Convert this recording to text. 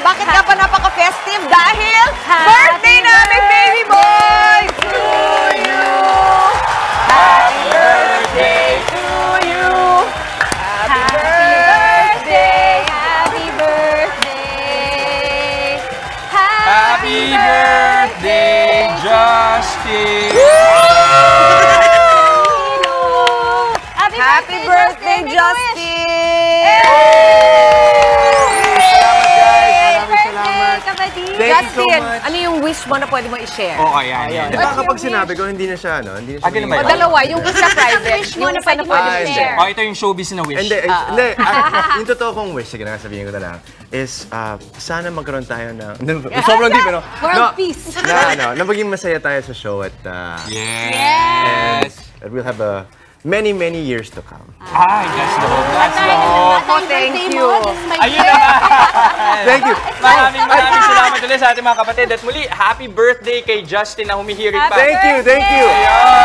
Bakit ka pa napaka-festive? Dahil Happy birthday namin, baby boy! To you! Happy birthday to you! Happy birthday! Happy birthday! Happy birthday, Justin! Happy, Happy birthday, Justin! Salamat guys. Maraming kapatid! Thank you so Justin, much. ano yung wish mo na pwede mo i-share? Oo, ayan, yan. Di ba kapag sinabi ko, hindi na siya, ano? Hindi na siya Ah, ganun ba O dalawa, yung isa private, Wish mo yung na pwede na mo pwede Ah, mo hindi. i-share. Oh, ito yung showbiz na wish. Hindi, eh, hindi. Ah, yung totoo kong wish, sige na nga sabihin ko na lang, is ah, sana magkaroon tayo ng... Sobrang deep, ano? World peace. Na, ano, na maging masaya tayo sa show at uh, Yes! and we'll have a many, many years to come. Ay, that's the hope. That's the hope. Oh, thank you. Ayun Thank you. Maraming maraming salamat ulit sa ating mga kapatid. At muli, happy birthday kay Justin na humihirit pa. Thank you, thank you. Thank you.